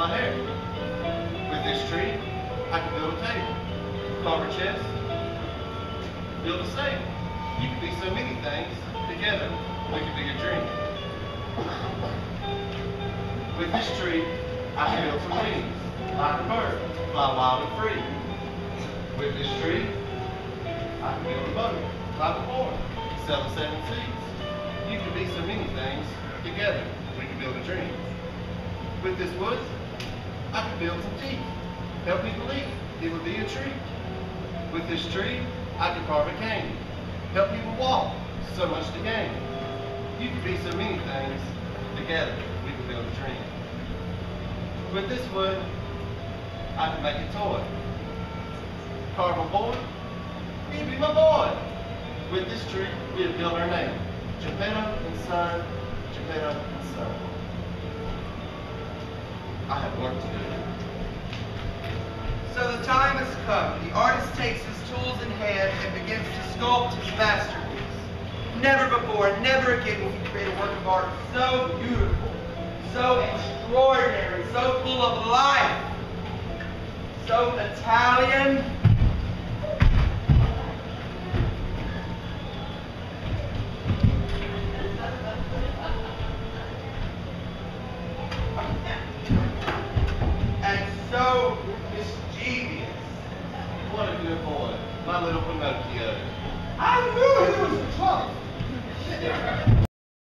my hair. With this tree, I can build a table, carve a chest, build a stable. You can be so many things together. We can be a dream. With this tree, I can build some wings, like a bird, fly wild and free. With this tree, I can build a boat, like a board, sail the seven seas. You can be so many things together. We can build a dream. With this wood, I can build some teeth. Help me believe it would be a tree. With this tree, I can carve a cane. Help people walk, so much to gain. You can be so many things together. We can build a dream. With this wood, I can make a toy. Carve a boy, he'd be my boy. With this tree, we'd build our name. Geppetto and Son, Geppetto and Son. I have work to do. So the time has come. The artist takes his tools in hand and begins to sculpt his masterpiece. Never before, never again will he create a work of art so beautiful, so extraordinary, so full of life, so Italian. and so mischievous. What a good boy, my little Pinocchio. I